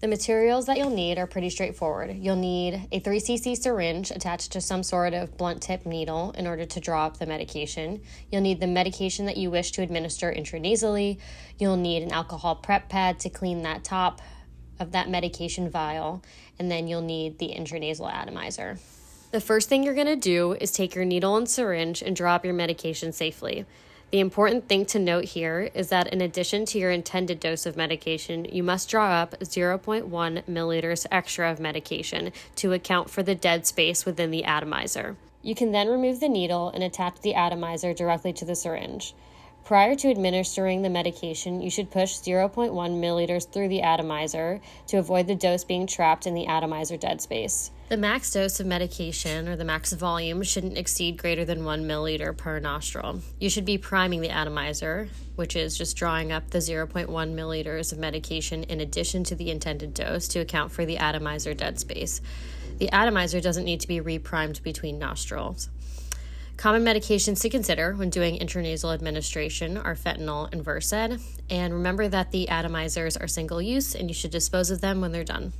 The materials that you'll need are pretty straightforward. You'll need a 3cc syringe attached to some sort of blunt tip needle in order to draw up the medication. You'll need the medication that you wish to administer intranasally. You'll need an alcohol prep pad to clean that top of that medication vial, and then you'll need the intranasal atomizer. The first thing you're going to do is take your needle and syringe and draw up your medication safely. The important thing to note here is that in addition to your intended dose of medication, you must draw up 0.1 milliliters extra of medication to account for the dead space within the atomizer. You can then remove the needle and attach the atomizer directly to the syringe. Prior to administering the medication, you should push 0.1 milliliters through the atomizer to avoid the dose being trapped in the atomizer dead space. The max dose of medication or the max volume shouldn't exceed greater than 1 milliliter per nostril. You should be priming the atomizer, which is just drawing up the 0.1 milliliters of medication in addition to the intended dose to account for the atomizer dead space. The atomizer doesn't need to be reprimed between nostrils. Common medications to consider when doing intranasal administration are fentanyl and Versed. And remember that the atomizers are single use and you should dispose of them when they're done.